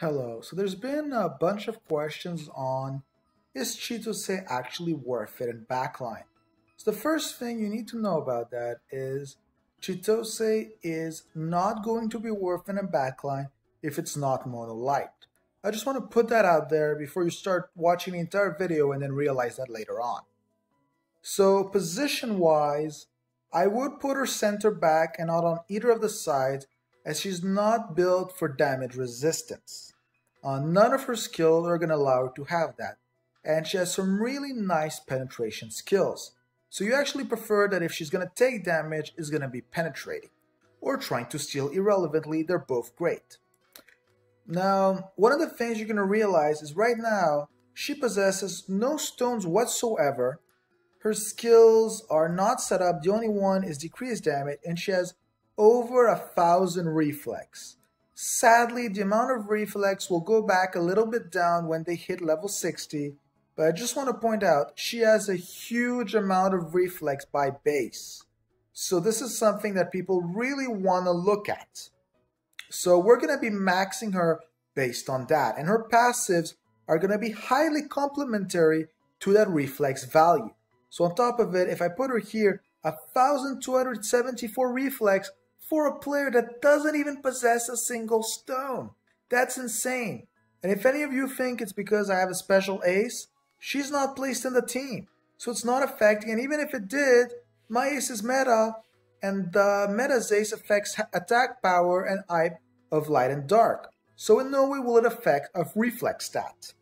Hello. So there's been a bunch of questions on is Chitose actually worth it in backline? So the first thing you need to know about that is Chitose is not going to be worth it in backline if it's not mono light. I just want to put that out there before you start watching the entire video and then realize that later on. So position wise, I would put her center back and not on either of the sides as she's not built for damage resistance. Uh, none of her skills are going to allow her to have that. And she has some really nice penetration skills. So you actually prefer that if she's going to take damage, is going to be penetrating. Or trying to steal irrelevantly, they're both great. Now, one of the things you're going to realize is right now, she possesses no stones whatsoever. Her skills are not set up. The only one is decreased damage, and she has over a thousand reflex. Sadly, the amount of reflex will go back a little bit down when they hit level 60, but I just want to point out she has a huge amount of reflex by base. So this is something that people really want to look at. So we're going to be maxing her based on that. And her passives are going to be highly complementary to that reflex value. So on top of it, if I put her here, 1274 reflex for a player that doesn't even possess a single stone. That's insane. And if any of you think it's because I have a special ace, she's not placed in the team. So it's not affecting, and even if it did, my ace is meta, and the meta's ace affects attack power and hype of light and dark. So in no way will it affect a reflex stat.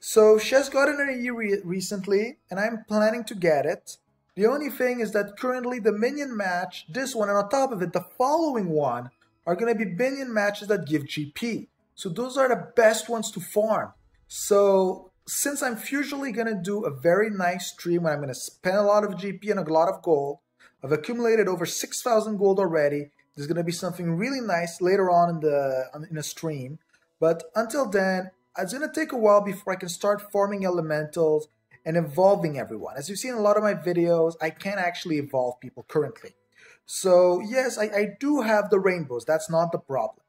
So she has gotten an E re recently, and I'm planning to get it. The only thing is that currently the minion match, this one, and on top of it, the following one, are going to be minion matches that give GP. So those are the best ones to farm. So since I'm usually going to do a very nice stream where I'm going to spend a lot of GP and a lot of gold, I've accumulated over 6,000 gold already. There's going to be something really nice later on in the in a stream. But until then, it's going to take a while before I can start farming elementals and evolving everyone. As you've seen in a lot of my videos, I can't actually evolve people currently. So yes, I, I do have the rainbows. That's not the problem.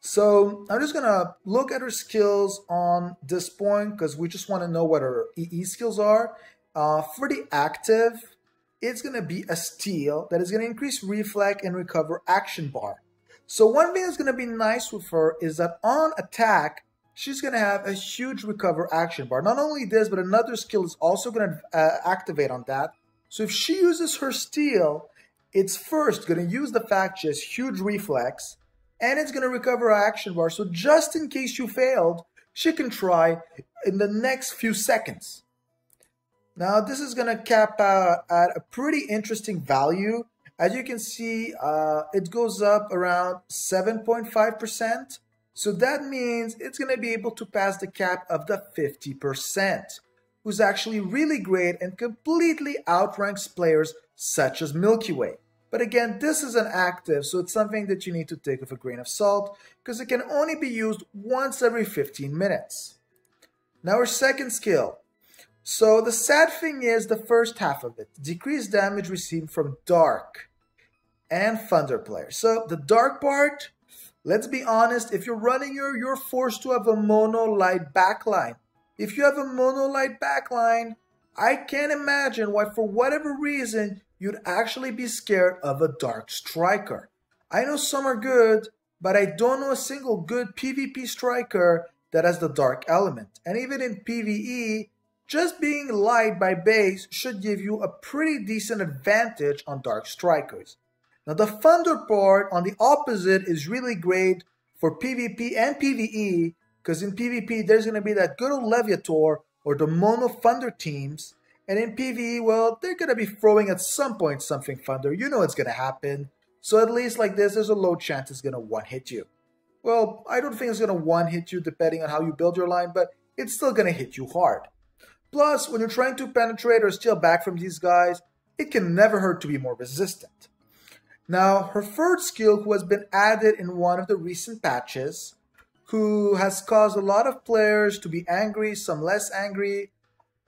So I'm just gonna look at her skills on this point because we just want to know what her EE skills are. Uh, for the active, it's gonna be a steal that is gonna increase reflect and recover action bar. So one thing that's gonna be nice with her is that on attack, she's going to have a huge recover action bar. Not only this, but another skill is also going to uh, activate on that. So if she uses her steal, it's first going to use the fact she has huge reflex, and it's going to recover her action bar. So just in case you failed, she can try in the next few seconds. Now this is going to cap out at a pretty interesting value. As you can see, uh, it goes up around 7.5%. So that means it's going to be able to pass the cap of the 50%, who's actually really great and completely outranks players such as Milky Way. But again, this is an active, so it's something that you need to take with a grain of salt because it can only be used once every 15 minutes. Now our second skill. So the sad thing is the first half of it, decreased damage received from Dark and Thunder players. So the Dark part, Let's be honest, if you're running your, you're forced to have a mono light backline. If you have a mono light backline, I can't imagine why for whatever reason you'd actually be scared of a dark striker. I know some are good, but I don't know a single good PvP striker that has the dark element. And even in PvE, just being light by base should give you a pretty decent advantage on dark strikers. Now the Thunder part on the opposite is really great for PvP and PvE because in PvP there's going to be that good old Leviator or the Mono Thunder teams and in PvE, well, they're going to be throwing at some point something Thunder. You know it's going to happen. So at least like this, there's a low chance it's going to one-hit you. Well, I don't think it's going to one-hit you depending on how you build your line, but it's still going to hit you hard. Plus, when you're trying to penetrate or steal back from these guys, it can never hurt to be more resistant. Now, her third skill, who has been added in one of the recent patches, who has caused a lot of players to be angry, some less angry.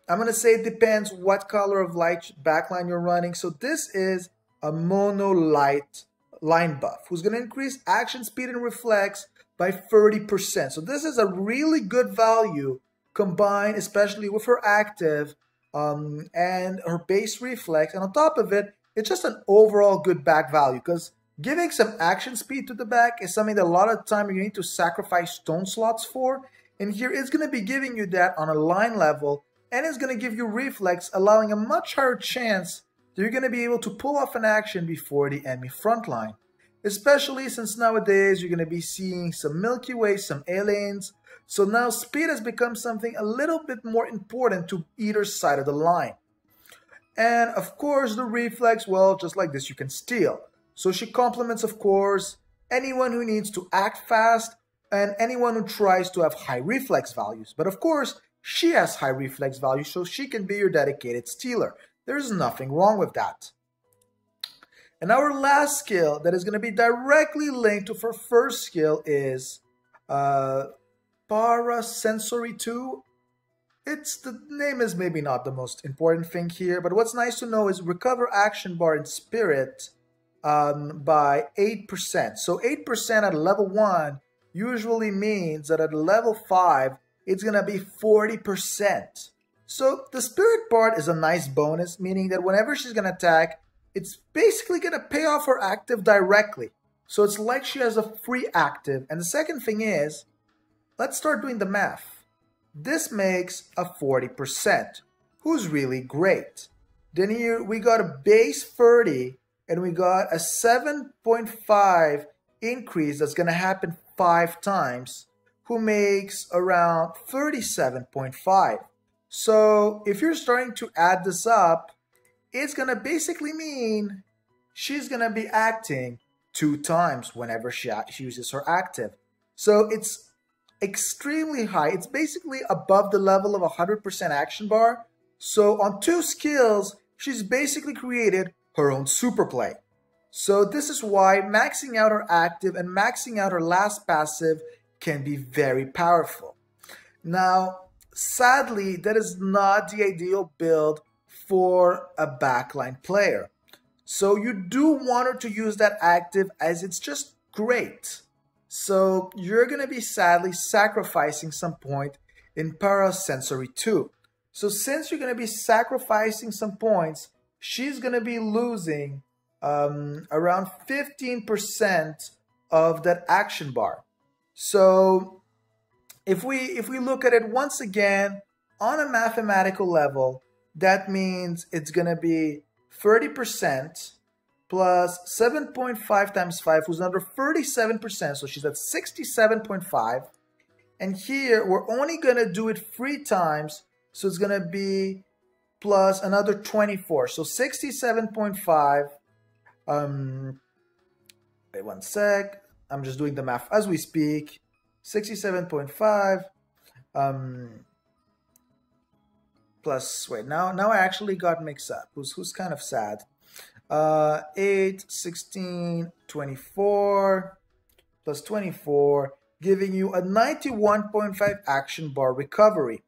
I'm going to say it depends what color of light backline you're running. So this is a mono light line buff, who's going to increase action speed and reflex by 30%. So this is a really good value combined, especially with her active um, and her base reflex. And on top of it, it's just an overall good back value because giving some action speed to the back is something that a lot of time you need to sacrifice stone slots for. And here it's going to be giving you that on a line level and it's going to give you reflex, allowing a much higher chance that you're going to be able to pull off an action before the enemy front line. Especially since nowadays you're going to be seeing some Milky Way, some aliens. So now speed has become something a little bit more important to either side of the line. And of course the reflex, well, just like this, you can steal. So she complements, of course, anyone who needs to act fast and anyone who tries to have high reflex values. But of course, she has high reflex value, so she can be your dedicated stealer. There's nothing wrong with that. And our last skill that is going to be directly linked to her first skill is uh, Parasensory 2. It's the name is maybe not the most important thing here, but what's nice to know is recover action bar in spirit um, by 8%. So 8% at level 1 usually means that at level 5 it's going to be 40%. So the spirit part is a nice bonus, meaning that whenever she's going to attack, it's basically going to pay off her active directly. So it's like she has a free active. And the second thing is, let's start doing the math. This makes a 40%, who's really great. Then here we got a base 30 and we got a 7.5 increase that's going to happen five times who makes around 37.5. So if you're starting to add this up, it's going to basically mean she's going to be acting two times whenever she, she uses her active. So it's extremely high. It's basically above the level of 100% action bar. So on two skills, she's basically created her own super play. So this is why maxing out her active and maxing out her last passive can be very powerful. Now, sadly, that is not the ideal build for a backline player. So you do want her to use that active as it's just great. So you're going to be sadly sacrificing some point in Parasensory 2. So since you're going to be sacrificing some points, she's going to be losing um, around 15% of that action bar. So if we if we look at it once again on a mathematical level, that means it's going to be 30% plus 7.5 times 5 was another 37%. So she's at 67.5. And here we're only going to do it three times. So it's going to be plus another 24. So 67.5. Um, wait one sec. I'm just doing the math as we speak. 67.5 um, plus, wait, now now I actually got mixed up. Who's, who's kind of sad. Uh, 8, 16, 24 plus 24, giving you a 91.5 action bar recovery.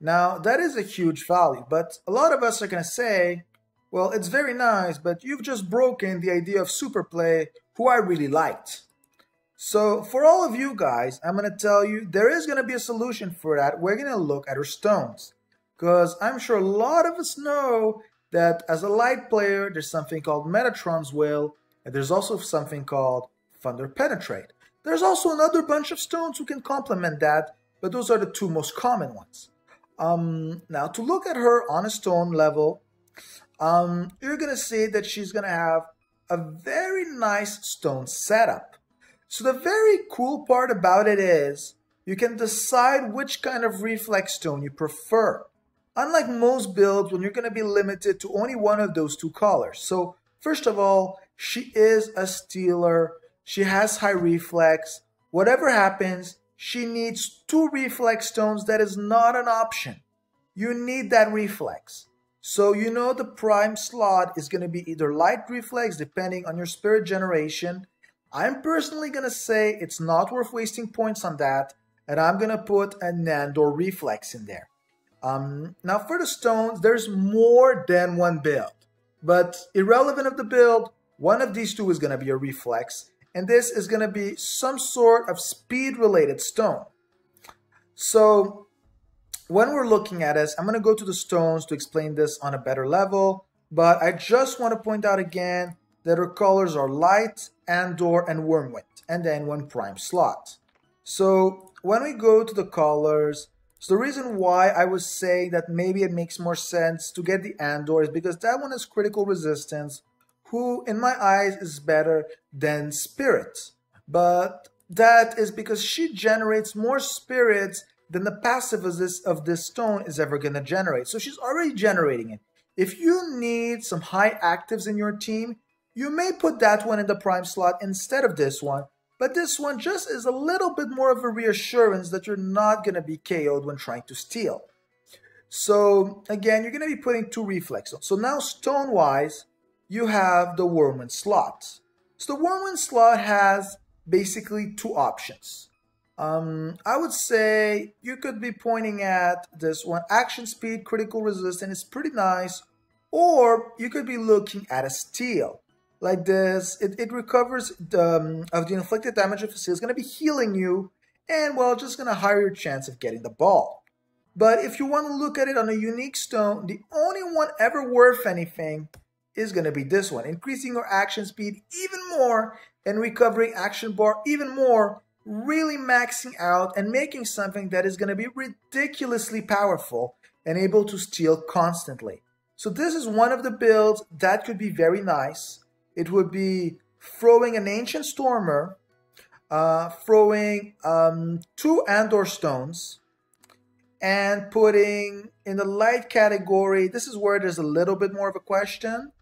Now, that is a huge value, but a lot of us are going to say, well, it's very nice, but you've just broken the idea of super play, who I really liked. So for all of you guys, I'm going to tell you there is going to be a solution for that. We're going to look at her stones. Because I'm sure a lot of us know that as a light player, there's something called Metatron's Will, and there's also something called Thunder Penetrate. There's also another bunch of stones who can complement that, but those are the two most common ones. Um, now, to look at her on a stone level, um, you're going to see that she's going to have a very nice stone setup. So the very cool part about it is you can decide which kind of reflex stone you prefer. Unlike most builds when you're going to be limited to only one of those two colors. So first of all, she is a stealer. She has high reflex. Whatever happens, she needs two reflex stones. That is not an option. You need that reflex. So you know the prime slot is going to be either light reflex depending on your spirit generation I'm personally going to say it's not worth wasting points on that, and I'm going to put a Nandor Reflex in there. Um, now for the stones, there's more than one build, but irrelevant of the build, one of these two is going to be a Reflex, and this is going to be some sort of speed related stone. So when we're looking at this, I'm going to go to the stones to explain this on a better level, but I just want to point out again that our colors are light, Andor, and Wyrmwind, and then one prime slot. So when we go to the colors, so the reason why I was saying that maybe it makes more sense to get the Andor is because that one is critical resistance, who in my eyes is better than Spirit. But that is because she generates more spirits than the passive of this stone is ever going to generate. So she's already generating it. If you need some high actives in your team, you may put that one in the prime slot instead of this one, but this one just is a little bit more of a reassurance that you're not going to be KO'd when trying to steal. So again, you're going to be putting two reflex. So now stone-wise, you have the Wyrmwind slot. So the Wyrmwind slot has basically two options. Um, I would say you could be pointing at this one. Action speed, critical resistance is pretty nice. Or you could be looking at a steal. Like this, it, it recovers the, um, of the inflicted damage of a steal. It's going to be healing you. And, well, just going to higher your chance of getting the ball. But if you want to look at it on a unique stone, the only one ever worth anything is going to be this one. Increasing your action speed even more and recovering action bar even more really maxing out and making something that is going to be ridiculously powerful and able to steal constantly. So this is one of the builds that could be very nice. It would be throwing an Ancient Stormer, uh, throwing um, two Andor Stones, and putting in the light category, this is where there's a little bit more of a question.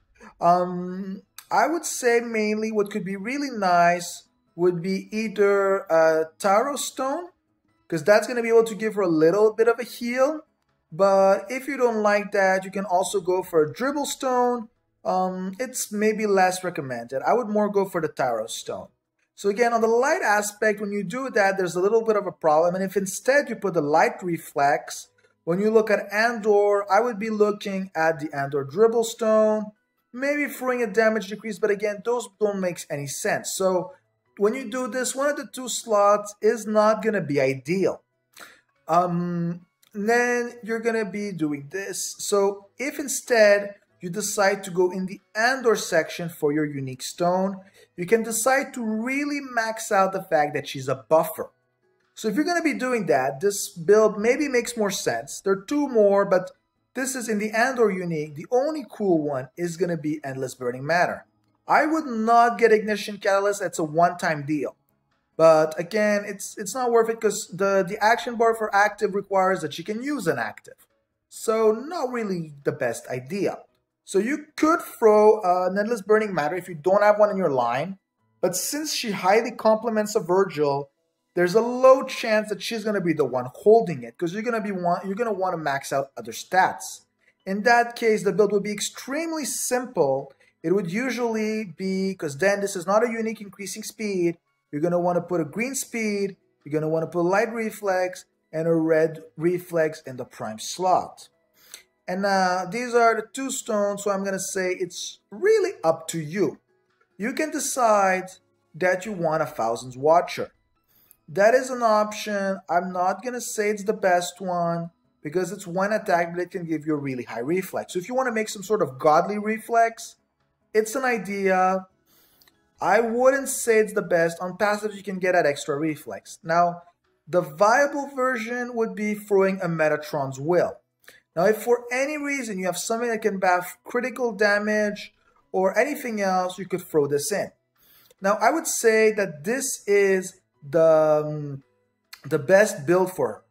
Um, I would say mainly what could be really nice would be either a Taro Stone, because that's going to be able to give her a little bit of a heal. But if you don't like that, you can also go for a Dribble Stone. Um, it's maybe less recommended. I would more go for the Taro Stone. So again, on the light aspect, when you do that, there's a little bit of a problem. And if instead you put the light reflex, when you look at Andor, I would be looking at the Andor Dribble Stone, maybe throwing a damage decrease, but again, those don't make any sense. So when you do this, one of the two slots is not going to be ideal. Um, then you're going to be doing this. So if instead you decide to go in the Andor section for your unique stone, you can decide to really max out the fact that she's a buffer. So if you're going to be doing that, this build maybe makes more sense. There are two more, but this is in the Andor unique. The only cool one is going to be Endless Burning Matter. I would not get Ignition Catalyst. It's a one-time deal. But again, it's it's not worth it because the, the action bar for active requires that you can use an active. So not really the best idea. So you could throw an Endless Burning Matter if you don't have one in your line. But since she highly complements a Virgil, there's a low chance that she's going to be the one holding it because you're going to be want you're going to want to max out other stats. In that case, the build would be extremely simple it would usually be, because then this is not a unique increasing speed, you're going to want to put a green speed, you're going to want to put a light reflex, and a red reflex in the prime slot. And uh, these are the two stones, so I'm going to say it's really up to you. You can decide that you want a Thousands Watcher. That is an option. I'm not going to say it's the best one because it's one attack, it can give you a really high reflex. So if you want to make some sort of godly reflex, it's an idea. I wouldn't say it's the best. On passive, you can get that extra reflex. Now, the viable version would be throwing a Metatron's Will. Now, if for any reason you have something that can buff critical damage or anything else, you could throw this in. Now, I would say that this is the, um, the best build for her.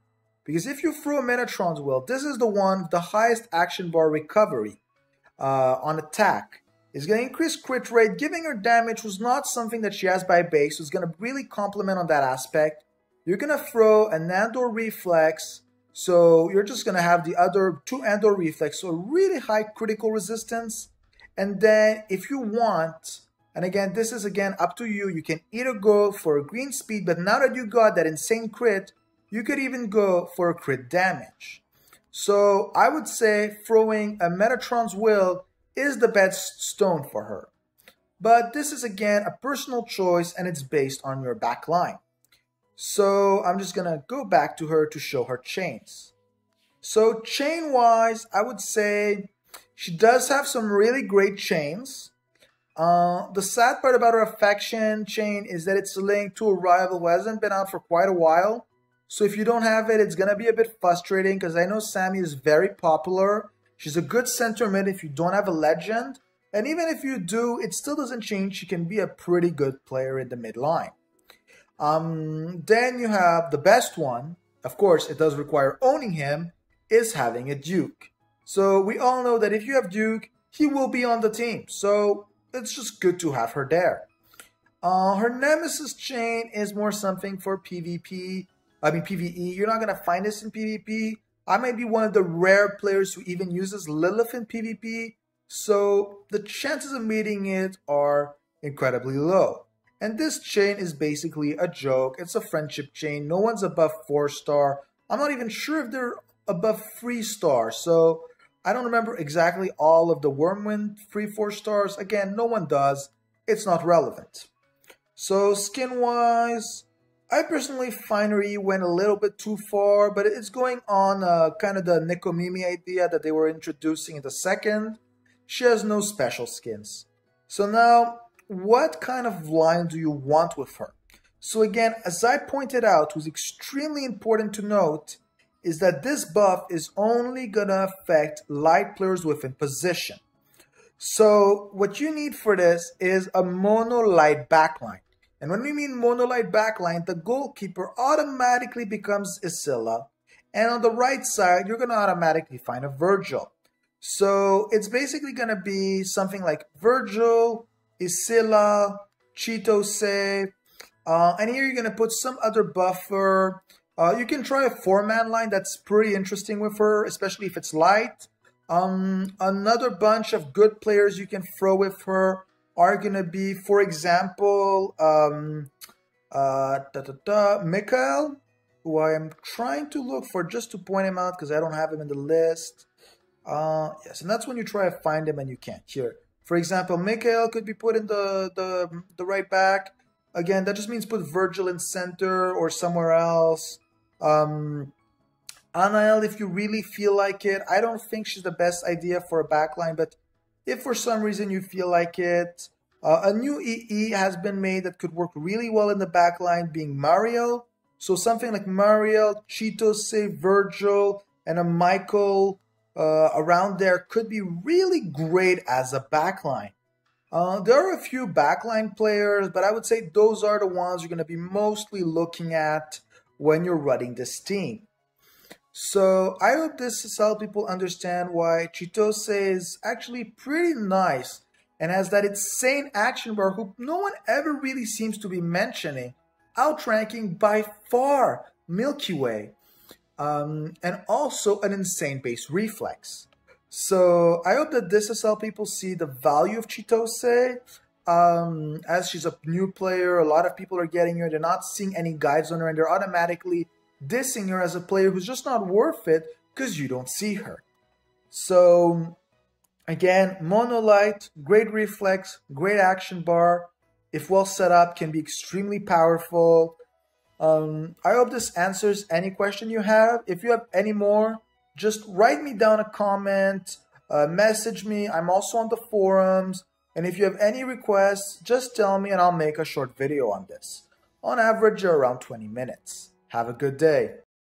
Because if you throw a Metatron's Will, this is the one with the highest action bar recovery uh, on attack is going to increase crit rate. Giving her damage was not something that she has by base, so it's going to really complement on that aspect. You're going to throw an Andor Reflex, so you're just going to have the other two Andor Reflex, so really high critical resistance. And then if you want, and again, this is again up to you, you can either go for a green speed, but now that you got that insane crit, you could even go for a crit damage. So I would say throwing a Metatron's Will is the best stone for her. but this is again a personal choice and it's based on your back line. So I'm just gonna go back to her to show her chains. So chain wise, I would say she does have some really great chains. Uh, the sad part about her affection chain is that it's linked to a rival who hasn't been out for quite a while. So if you don't have it, it's going to be a bit frustrating because I know Sammy is very popular. She's a good center mid if you don't have a legend. And even if you do, it still doesn't change. She can be a pretty good player in the mid line. Um, then you have the best one. Of course, it does require owning him, is having a Duke. So we all know that if you have Duke, he will be on the team. So it's just good to have her there. Uh, her Nemesis chain is more something for PvP. I mean PvE. You're not going to find this in PvP. I might be one of the rare players who even uses Lilith in PvP. So the chances of meeting it are incredibly low. And this chain is basically a joke. It's a friendship chain. No one's above 4 star. I'm not even sure if they're above 3 star. So I don't remember exactly all of the Wyrmwind free 4 stars. Again, no one does. It's not relevant. So skin-wise, I personally find Ri went a little bit too far, but it's going on uh, kind of the Nekomimi idea that they were introducing in the second. She has no special skins. So now, what kind of line do you want with her? So again, as I pointed out, was extremely important to note is that this buff is only gonna affect light players within position. So what you need for this is a mono light backline. And when we mean mono light backline, the goalkeeper automatically becomes Isilla. And on the right side, you're gonna automatically find a Virgil. So it's basically gonna be something like Virgil, Ysilla, Chitose, uh, and here you're going to put some other buffer. Uh, you can try a four-man line. That's pretty interesting with her, especially if it's light. Um, another bunch of good players you can throw with her are going to be, for example, um, uh, da, da, da, who I am trying to look for just to point him out because I don't have him in the list. Uh, yes, and that's when you try to find him and you can't. Here, for example, Mikael could be put in the, the, the right back. Again, that just means put Virgil in center or somewhere else. Um, Anael, if you really feel like it, I don't think she's the best idea for a backline, but if for some reason you feel like it, uh, a new EE has been made that could work really well in the backline, being Mario. So something like Mariel, say Virgil, and a Michael uh, around there could be really great as a backline. Uh, there are a few backline players, but I would say those are the ones you're going to be mostly looking at when you're running this team. So I hope this has helped people understand why Chitose is actually pretty nice and has that insane action bar who no one ever really seems to be mentioning, outranking by far Milky Way um, and also an insane base reflex. So I hope that this has helped people see the value of Chitose. Um, as she's a new player, a lot of people are getting her. They're not seeing any guides on her, and they're automatically dissing her as a player who's just not worth it because you don't see her. So again, Monolight, great reflex, great action bar. If well set up, can be extremely powerful. Um, I hope this answers any question you have. If you have any more, just write me down a comment, uh, message me. I'm also on the forums. And if you have any requests, just tell me and I'll make a short video on this. On average, around 20 minutes. Have a good day.